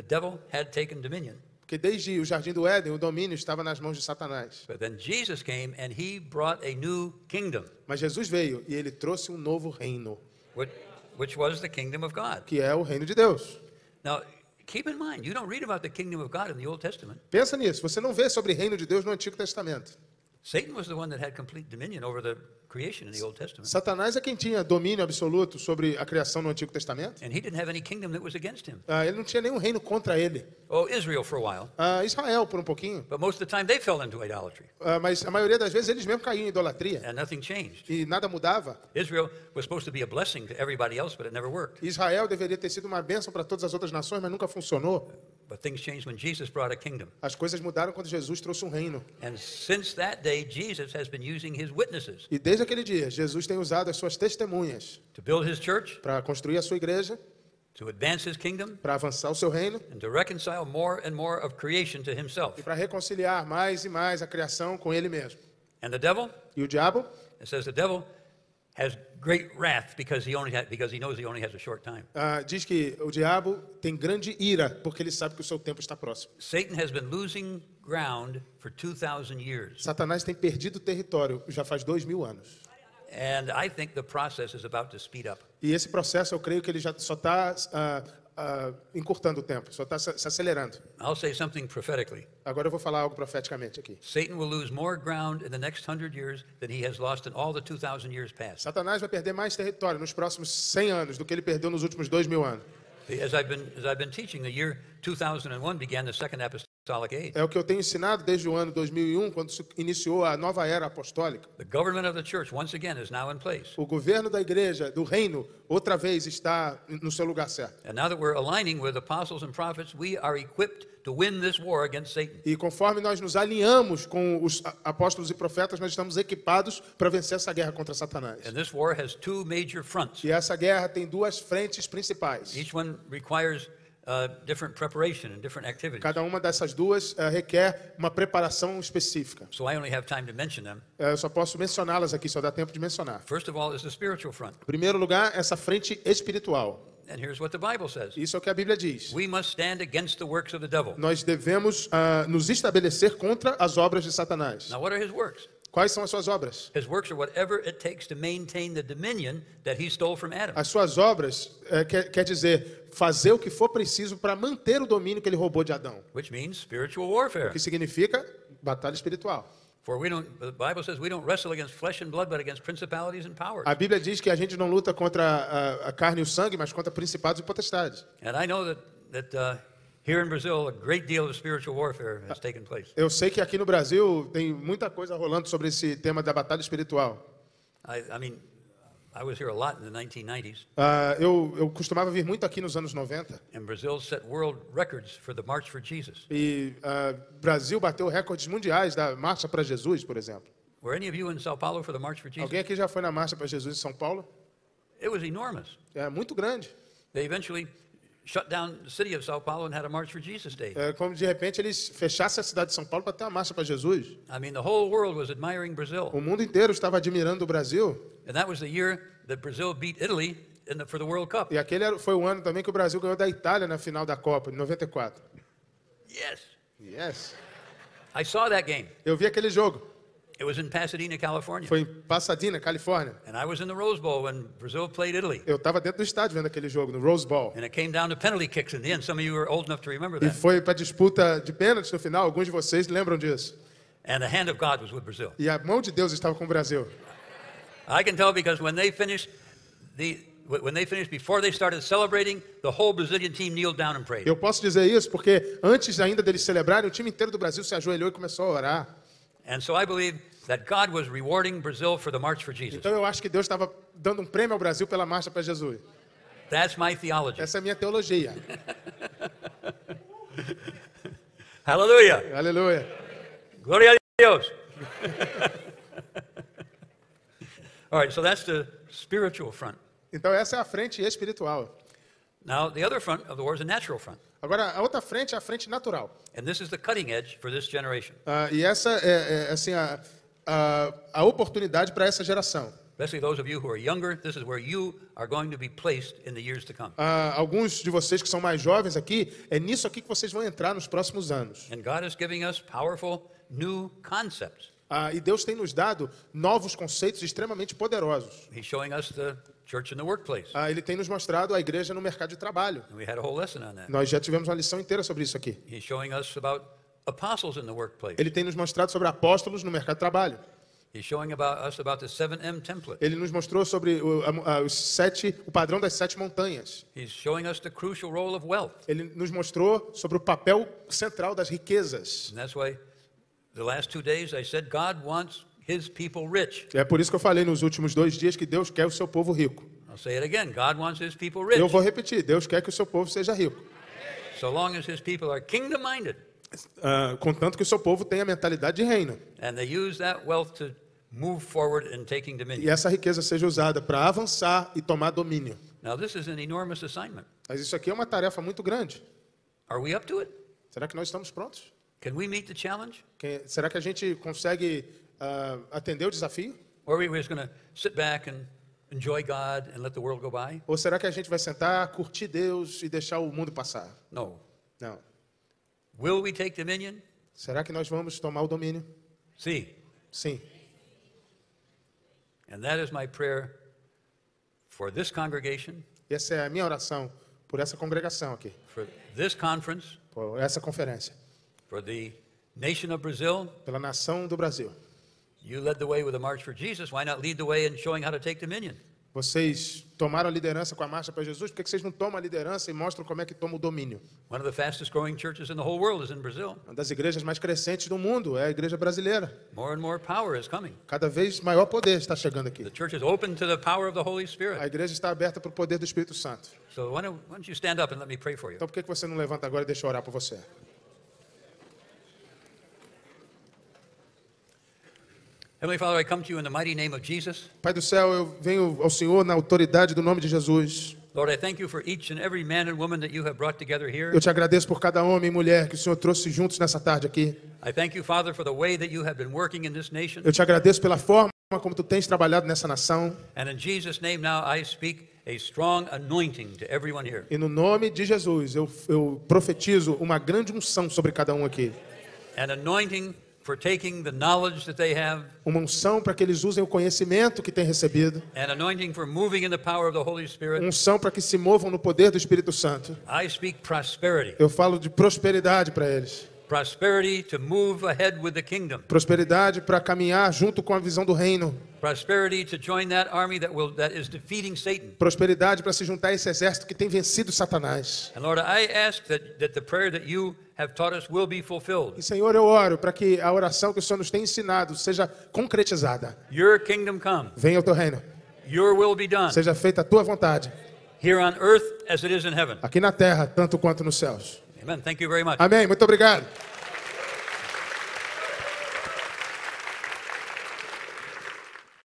the devil had taken dominion. Porque desde o jardim do Éden, o domínio estava nas mãos de Satanás. But then Jesus came and he brought a new kingdom, Mas Jesus veio e ele trouxe um novo reino, which, which was the kingdom of God. que é o reino de Deus. Now, keep in mind, you don't read about the kingdom of God in the Old Testament. Pensa nisso, você não vê sobre reino de Deus no Antigo Testamento. Satan was the one that had complete dominion over the creation in the Old Testament. Satanás é quem tinha domínio absoluto sobre a criação no Antigo Testamento. And he didn't have any kingdom that was against him. Ah, ele não tinha nenhum reino contra ele. Oh, Israel for a while. Ah, Israel, por um pouquinho. But most of the time they fell into idolatry Ah, mas a maioria das vezes eles mesmos caíam em idolatria. and nothing changed. E nada mudava. Israel was supposed to be a blessing to everybody else, but it never worked. Israel deveria ter sido uma bênção para todas as outras nações, mas nunca funcionou. But things changed when Jesus brought a kingdom. As coisas mudaram quando Jesus trouxe um reino. And since that day, Jesus has been using his witnesses E desde aquele dia, Jesus tem usado as suas testemunhas to build his church, para construir a sua igreja, to advance his kingdom, para avançar o seu reino and to reconcile more and more of creation to himself. e para reconciliar mais e mais a criação com ele mesmo. And the devil, E o diabo, it says the devil has great wrath because he only because he knows he only has a short time. ah, diz que o diabo tem grande ira porque ele sabe que o seu tempo está próximo. Satan has been losing ground for 2,000 years. Satanás tem perdido território já faz dois mil anos. And I think the process is about to speed up. E esse processo, eu creio que ele já só está ah, ah, encurtando o tempo, só está se acelerando. I'll say something prophetically. Agora eu vou falar algo profeticamente aqui. Satan will lose more ground in the next 100 years than he has lost in all the 2,000 years past. Satanás vai perder mais território nos próximos 100 anos do que ele perdeu nos últimos dois mil anos. As I've been, as I've been teaching, the year 2001 began the Second Apostolic Age. É o que eu tenho ensinado desde o ano 2001, quando se iniciou a nova era apostólica. The government of the church, once again, is now in place. O governo da igreja, do reino, outra vez está no seu lugar certo. And now that we're aligning with apostles and prophets, we are equipped to win this war against Satan. E conforme nós nos alinhamos com os apóstolos e profetas, nós estamos equipados para vencer essa guerra contra Satanás. And this war has two major fronts. E essa guerra tem duas frentes principais. Each one requires uh, different preparation and different activities. Cada uma dessas duas eh, requer uma preparação específica. So I only have time to mention them. Eh, eu só posso mencioná-las aqui, só dá tempo de mencionar. First of all is the spiritual front. Em primeiro lugar, essa frente espiritual. And here's what the Bible says. Isso é o que a Bíblia diz. We must stand against the works of the devil. Nós devemos ah, nos estabelecer contra as obras de Satanás. Now, what are his works? Quais são as suas obras? His works are whatever it takes to maintain the dominion that he stole from Adam. As suas obras eh, quer, quer dizer fazer o que for preciso para manter o domínio que ele roubou de Adão. which means spiritual warfare. O que significa batalha espiritual. For we don't, the Bible says we don't wrestle against flesh and blood, but against principalities and powers. A Bíblia diz que a gente não luta contra a, a carne e o sangue, mas contra principados e potestades. And I know that, that uh, here in Brazil, a great deal of spiritual warfare has taken place. Eu sei que aqui no Brasil tem muita coisa rolando sobre esse tema da batalha espiritual. I, I mean, I was here a lot in the 1990s, Ah, eu, eu costumava vir muito aqui nos anos 90 and Brazil set world records for the March for Jesus. e ah, Brasil bateu recordes mundiais da Marcha para Jesus, por exemplo. Were any of you in Sao Paulo for the March for Jesus? Alguém aqui já foi na Marcha para Jesus em São Paulo? It was enormous. É muito grande. They eventually shut down the city of Sao Paulo and had a March for Jesus Day. É como de repente eles fechassem a cidade de São Paulo para ter uma marcha para Jesus. I mean, the whole world was admiring Brazil. O mundo inteiro estava admirando o Brasil. And that was the year that Brazil beat Italy in the, for the World Cup. E aquele foi o ano também que o Brasil ganhou da Itália na final da Copa, em 94. Yes. Yes. I saw that game. Eu vi aquele jogo. It was in Pasadena, California. Foi em Pasadena, Califórnia. And I was in the Rose Bowl when Brazil played Italy. Eu estava dentro do estádio vendo aquele jogo, no Rose Bowl. And it came down to penalty kicks in the end. Some of you are old enough to remember E that. foi para disputa de pênaltis no final. Alguns de vocês lembram disso. And the hand of God was with Brazil. E a mão de Deus estava com o Brasil. I can tell because when they finished, the, when they finished, before they started celebrating, the whole Brazilian team kneeled down and prayed. Eu posso dizer isso porque antes ainda deles celebrarem, o time inteiro do Brasil se ajoelhou e começou a orar. And so I believe that God was rewarding Brazil for the March for Jesus. Então eu acho que Deus estava dando um prêmio ao Brasil pela marcha para Jesus. That's my theology. Essa é a minha teologia. Hallelujah. Aleluia. Gloria a Dios. All right, so that's the spiritual front. Então essa é a frente espiritual. Now, the other front of the war is a natural front. Agora, a outra frente é a frente natural. And this is the cutting edge for this generation. Ah, e essa é, é, assim, a, a, a oportunidade para essa geração. Ah, alguns de vocês que são mais jovens aqui, é nisso aqui que vocês vão entrar nos próximos anos. And God is giving us powerful new concepts. Ah, e Deus tem nos dado novos conceitos extremamente poderosos. He's showing us the church in the workplace. Ah, ele tem nos mostrado a igreja no mercado de trabalho. And we had a whole lesson on that. Nós já tivemos uma lição inteira sobre isso aqui. He's showing us about apostles in the workplace. Ele tem nos mostrado sobre apóstolos no mercado de trabalho. He's showing about us about the 7M template. Ele nos mostrou sobre o, a- a- os sete, o padrão das sete montanhas. He's showing us the crucial role of wealth. Ele nos mostrou sobre o papel central das riquezas. And that's why the last two days I said God wants his people rich. É por isso que eu falei nos últimos dois dias que Deus quer o seu povo rico. Eu vou repetir: Deus quer que o seu povo seja rico. So long as his people are kingdom minded Ah, contanto que o seu povo tenha mentalidade de reino. and they use that wealth to move forward in taking E dominion. essa riqueza seja usada para avançar e tomar domínio. Now, this is an enormous assignment. Mas isso aqui é uma tarefa muito grande. Are we up to it? Será que nós estamos prontos? Can we meet the challenge? Que- Será que a gente consegue ah, atender o desafio? Or are we just going to sit back and enjoy God and let the world go by? Ou será que a gente vai sentar, curtir Deus e deixar o mundo passar? No. Não. Will we take dominion? Será que nós vamos tomar o domínio? See. Sim. And that is my prayer for this congregation, Essa é a minha oração por essa congregação aqui, for this conference, por essa conferência, for the nation of Brazil. pela nação do Brasil. You led the way with the March for Jesus. Why not lead the way in showing how to take dominion? Vocês tomaram a liderança com a marcha para Jesus, por que vocês não tomam a liderança e mostram como é que toma o domínio? One of the fastest growing churches in the whole world is in Brazil. Uma das igrejas mais crescentes do mundo é a igreja brasileira. More and more power is coming. Cada vez maior poder está chegando aqui. The church is open to the power of the Holy A Spirit. igreja está aberta para o poder do Espírito Santo. So why don't, why don't you stand up and let me pray for you? Então por que você não levanta agora e deixa eu orar por você? Heavenly Father, I come to you in the mighty name of Jesus. Pai do céu, eu venho ao Senhor na autoridade do nome de Jesus. Lord, I thank you for each and every man and woman that you have brought together here. Eu te agradeço por cada homem e mulher que o Senhor trouxe juntos nessa tarde aqui. I thank you, Father, for the way that you have been working in this nation. Eu te agradeço pela forma como tu tens trabalhado nessa nação. And in Jesus' name now I speak a strong anointing to everyone here. E no nome de Jesus, eu, eu profetizo uma grande unção sobre cada um aqui. An anointing for taking the knowledge that they have, Uma unção para que eles usem o conhecimento que têm recebido. an anointing for moving in the power of the Holy Spirit. Unção para que se movam no poder do Espírito Santo. I speak prosperity. Eu falo de prosperidade para eles. Prosperity to move ahead with the kingdom. Prosperidade para caminhar junto com a visão do reino. Prosperity to join that army that will that is defeating Satan. Prosperidade para se juntar a esse exército que tem vencido Satanás. And Lord, I ask that, that the prayer that you have taught us will be fulfilled. E Senhor, eu oro para que a oração que o Senhor nos tem ensinado seja concretizada. Your kingdom come, Venha o teu reino. your will be done, Seja feita a tua vontade, here on earth as it is in heaven. aqui na terra, tanto quanto nos céus. Amen. Thank you very much. Amém. Muito obrigado.